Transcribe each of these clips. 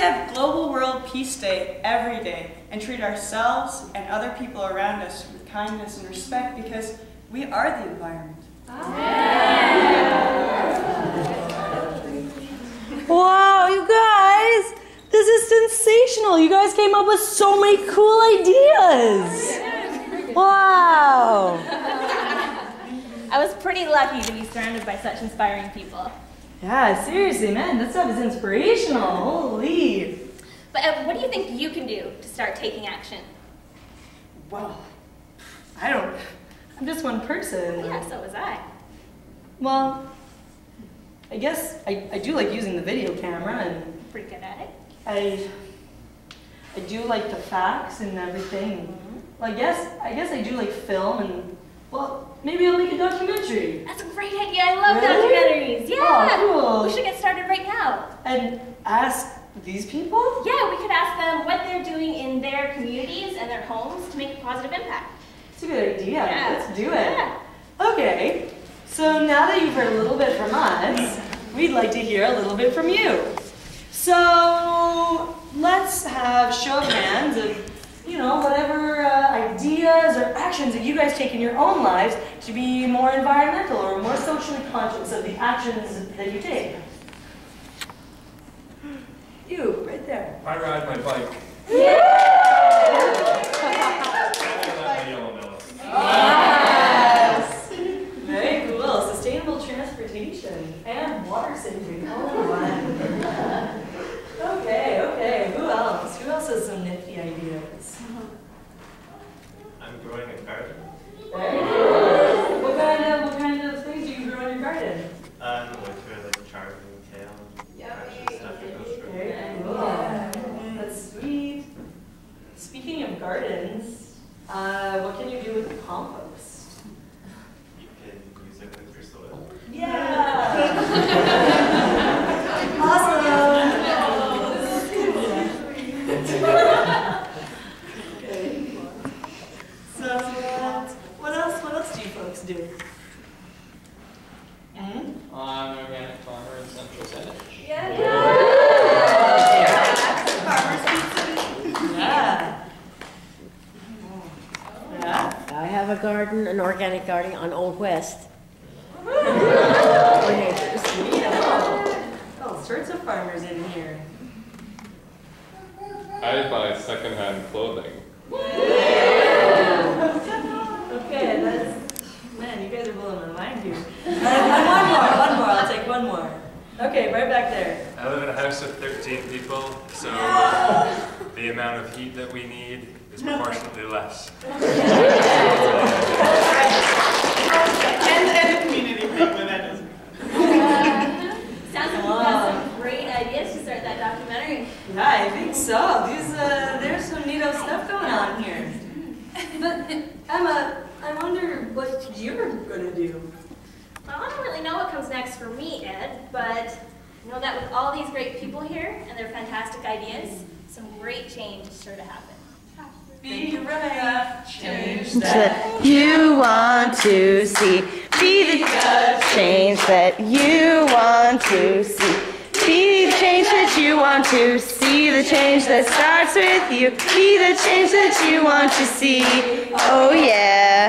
we have Global World Peace Day every day and treat ourselves and other people around us with kindness and respect because we are the environment. Wow, you guys, this is sensational. You guys came up with so many cool ideas. Wow. I was pretty lucky to be surrounded by such inspiring people. Yeah, seriously, man, this stuff is inspirational. Holy. But uh, what do you think you can do to start taking action? Well, I don't. I'm just one person. Yeah, so was I. Well, I guess I, I do like using the video camera and Pretty good at it. I I do like the facts and everything. Well, I guess I guess I do like film and well, maybe I'll make a documentary. That's a great idea. I love Really? documentaries. Yeah. Oh, cool. We should get started right now. And ask these people? Yeah, we could ask them what they're doing in their communities and their homes to make a positive impact. It's a good idea. Yeah. Let's do it. Yeah. Okay. So now that you've heard a little bit from us, we'd like to hear a little bit from you. So let's have show of hands of, you know, whatever uh, ideas or actions that you guys take in your own lives to be more environmental or more socially conscious of the actions that you take. You, right there. I ride my bike. I like my yellow mellow. Yes! Very cool. Sustainable transportation and water saving all in one. Okay, okay. Who else? Who else has some nifty ideas? I'm growing a garden. Very cool. What kind of what kind of things do you grow in your garden? Uh, in the winter, like chardonnay, kale, fresh stuff that goes through. Very cool. That's sweet. Speaking of gardens, uh, what can you do with compost? You can use it with your soil. Yeah. awesome. Okay. So, uh, what else? What else do you folks do? Hmm? I'm an organic farmer in Central Saanich. Yeah. Yeah. I have a garden, an organic garden on Old West. Our neighbors. Sweet. Oh, all sorts of farmers in here. I buy secondhand clothing. Okay, that's man, you guys are blowing my mind here. Uh, one more, one more. I'll take one more. Okay, right back there. I live in a house of 13 people, so the amount of heat that we need is proportionately less. And, and a community thing, but that doesn't. Sounds like you've got some great ideas to start that documentary. Yeah, I think so. These, uh, there's some neato stuff going on here. But Emma, I wonder what you're gonna do. Well, I don't really know what comes next for me, Ed, but I know that with all these great people here and their fantastic ideas, some great change is sure to happen. Be right. That you want to see. Be the change that you want to see. Be the change that you want to see. The change that starts with you. Be the change that you want to see. Oh yeah.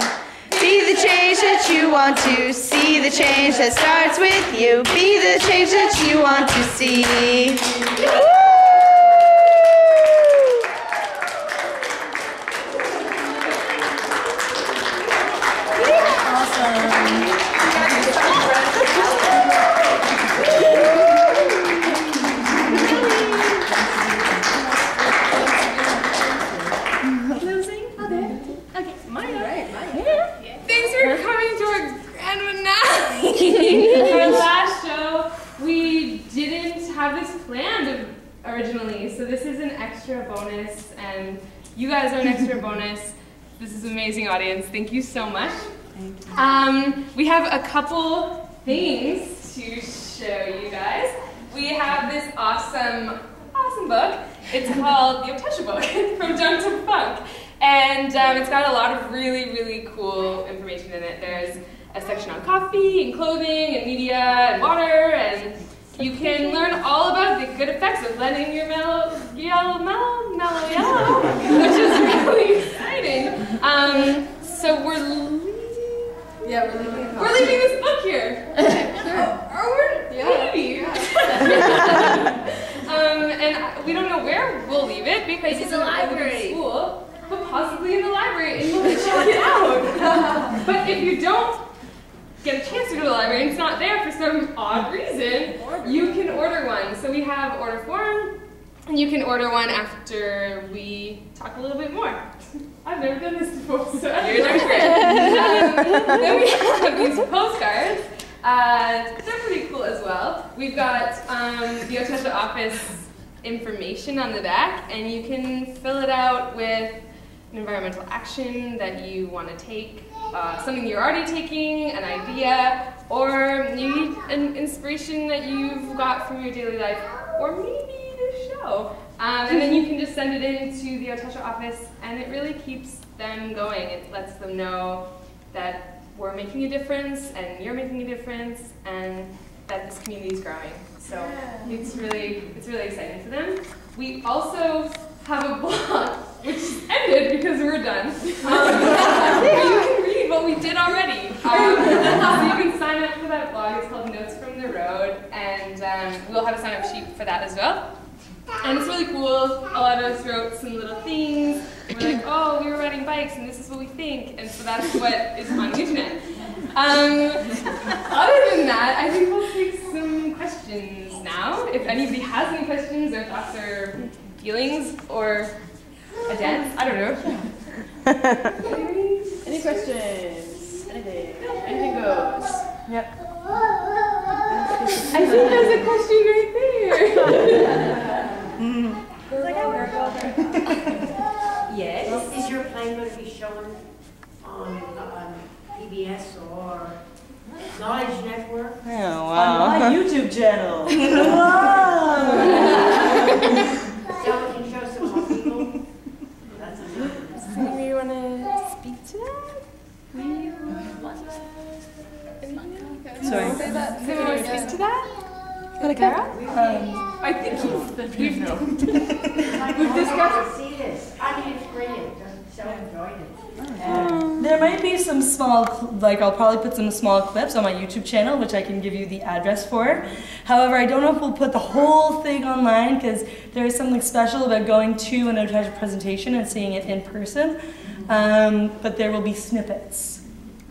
Be the change that you want to see. The change that starts with you. Be the change that you want to see. Woo! Originally, so this is an extra bonus, and you guys are an extra bonus. This is amazing audience. Thank you so much. Um, we have a couple things to show you guys. We have this awesome, awesome book. It's called The Otesha Book from Junk to Funk. And um, it's got a lot of really, really cool information in it. There's a section on coffee and clothing and media and water, and you can learn all about the good effects of letting your mellow, yellow, mellow, mellow yellow, which is really exciting. Um, so we're leaving. Yeah, we're leaving. We're leaving this book here. Or we're Yeah. maybe. um, and we don't know where we'll leave it because it's the an open library. school, but possibly in the library, and you can check it out. but if you don't get a chance to go to the library and it's not there for some odd reason, you can order one. So we have order form, and you can order one after we talk a little bit more. I've never done this before, so are great. um, then we have these postcards. Uh, they're pretty cool as well. We've got um, the Otesha office information on the back, and you can fill it out with an environmental action that you want to take, uh, something you're already taking, an idea, or maybe an inspiration that you've got from your daily life, or maybe this show. Um, and then you can just send it in to the Otesha office, and it really keeps them going. It lets them know that we're making a difference, and you're making a difference, and that this community is growing. So it's really, it's really exciting for them. We also have a blog, ended because we're done. Um, you can read what we did already. Um, so you can sign up for that blog. It's called Notes from the Road, and um, we'll have a sign-up sheet for that as well. And it's really cool. A lot of us wrote some little things. We're like, oh, we were riding bikes, and this is what we think. And so that's what is on the internet. Um, other than that, I think we'll take some questions now. If anybody has any questions or thoughts or feelings or a dance, I don't know. Any questions? Anything? Anything goes. Yep. I think there's a question right there. Yes. Is your plane going to be shown on, on PBS or Knowledge Network? Oh, On my wow. YouTube channel. that? Kara? Um, I think you've, we've We've discussed- See this, I think it's brilliant, I'm so enjoyed it. There might be some small, like I'll probably put some small clips on my YouTube channel, which I can give you the address for. However, I don't know if we'll put the whole thing online because there is something special about going to an Otesha presentation and seeing it in person. Um, but there will be snippets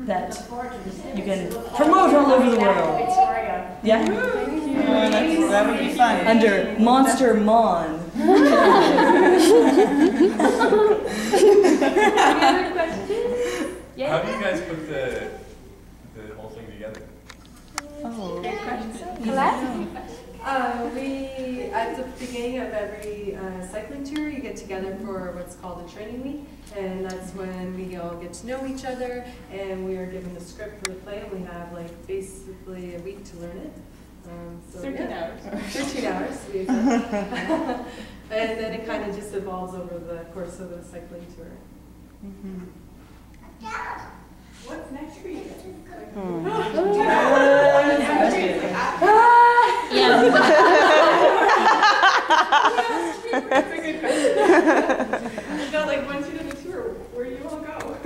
that Forward to this. you can promote all over the world. Victoria. Yeah? that would be fun. Under Monster Mon. Any other questions? How do you guys put the, the whole thing together? Oh. Uh, we, at the beginning of every uh, cycling tour, you get together for what's called a training week. And that's when we all get to know each other and we are given the script for the play and we have like basically a week to learn it. Um, so, 13 yeah. hours. 13 hours. we have. and then it kind of just evolves over the course of the cycling tour. What's next for you? No, like once you're done the tour, where do you all go?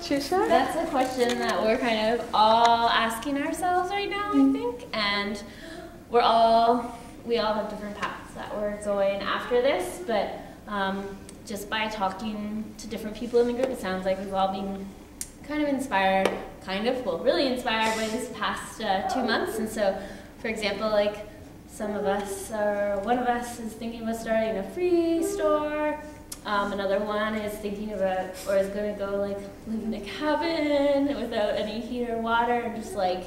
Trisha? That's a question that we're kind of all asking ourselves right now, I think, and we're all we all have different paths that we're going after this, but um, just by talking to different people in the group, it sounds like we've all been kind of inspired, kind of, well, really inspired by this past uh, two months, and so, for example, like some of us, are, one of us, is thinking about starting a free store. Um, another one is thinking about, or is going to go like live in a cabin without any heat or water, and just like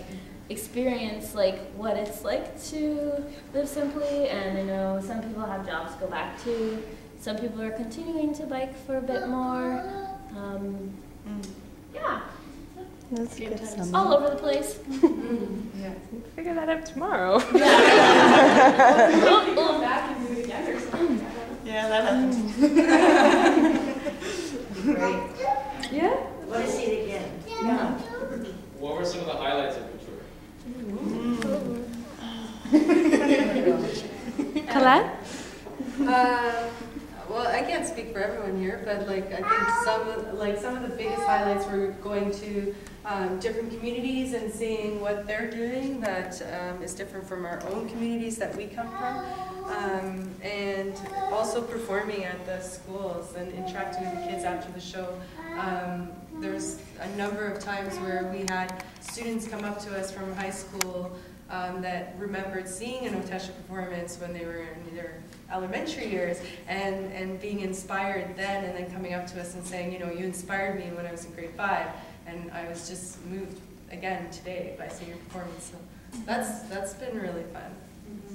experience like what it's like to live simply. And I know some people have jobs to go back to. Some people are continuing to bike for a bit more. Um, yeah, That's good it's summary. all over the place. yeah. Figure that out tomorrow. Oh, oh. back and do it again or something. Yeah, that happens. Mm. Great. Yeah? Want to see it again? Yeah. What were some of the highlights of your tour? Mm. Mm. Colette? Uh, well, I can't speak for everyone here, but like I think some like some of the biggest highlights were going to um, different communities and seeing what they're doing that um, is different from our own communities that we come from, um, and also performing at the schools and interacting with the kids after the show. Um, there's a number of times where we had students come up to us from high school um, that remembered seeing an Otesha performance when they were in their elementary years and, and being inspired then and then coming up to us and saying, you know, you inspired me when I was in grade five and I was just moved again today by seeing your performance. So that's, that's been really fun.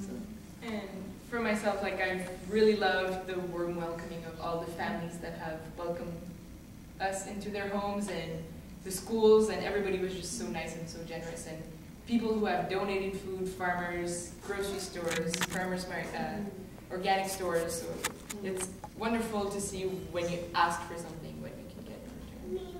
So. And for myself, like I've really loved the warm welcoming of all the families that have welcomed us into their homes and the schools and everybody was just so nice and so generous and people who have donated food, farmers, grocery stores, farmers market, uh, organic stores. So it's wonderful to see when you ask for something, what you can get in return.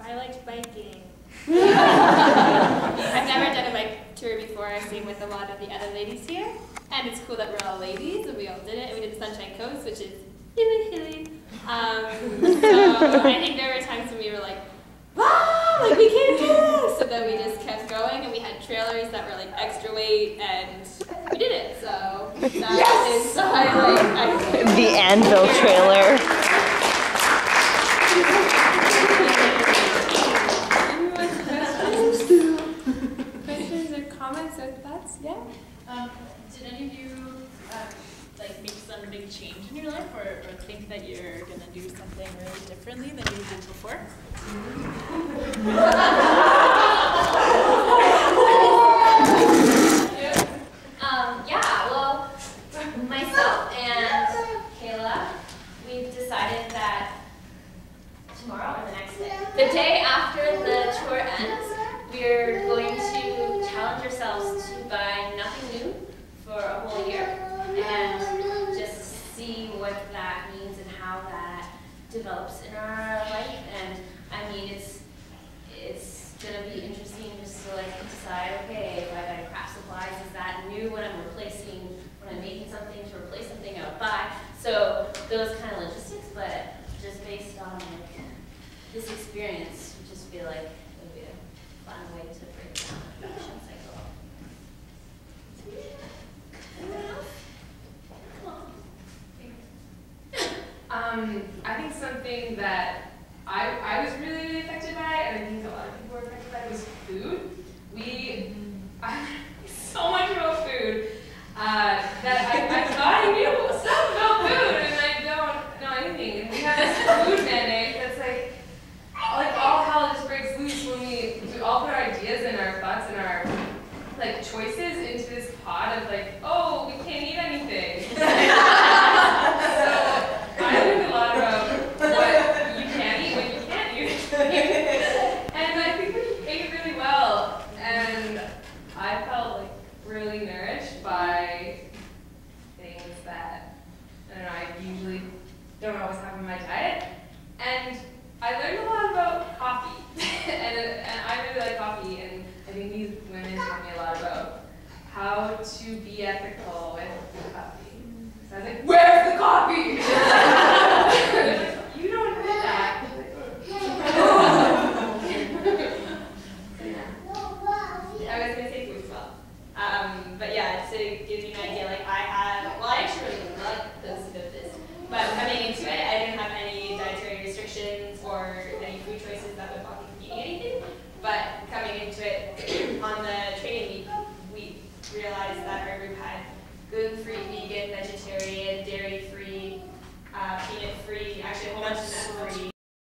I liked biking. I've never done a bike tour before. I've seen with a lot of the other ladies here. And it's cool that we're all ladies and we all did it. And we did the Sunshine Coast, which is hilly, hilly. Um, so I think there were times when we were like, wow, like we can't do this. So then we just kept going and we had trailers that were like extra weight and we did it. So that Yes! is the highlight. The anvil trailer. Questions or comments or thoughts? Yeah? Um, did any of you um, like make some big change in your life, or, or think that you're gonna do something really differently than you did before? Um, yeah, well, myself and Kayla, we've decided that tomorrow or the next day, the day after the tour ends, we're going to challenge ourselves to buy nothing new for a whole year and just see what that means and how that develops in our life. And I mean, it's it's gonna be interesting just to like decide, okay, if I buy craft supplies, is that new when I'm replacing, when I'm making something to replace something I would buy? So those kind of logistics, but just based on like this experience, we just feel like it would be a fun way to break down the production cycle. Anyone else? Um, I think something that I, I was really, really affected by, and I think a lot of people were affected by, was food. We, I so much about food uh, that I, I thought I knew stuff about food, and I don't know anything. And we have this food mandate that's like, like all hell just breaks loose when we, we all put our ideas and our thoughts and our like choices into this pot of like, oh, we can't eat anything. so I learned a lot about what you can eat when you can't eat anything. and I think we ate really well. And I felt like really nourished by things that I don't know, I usually don't always have in my diet. And I learned a lot about coffee. and, and I really like coffee, and I think these women taught me a lot about how to be ethical with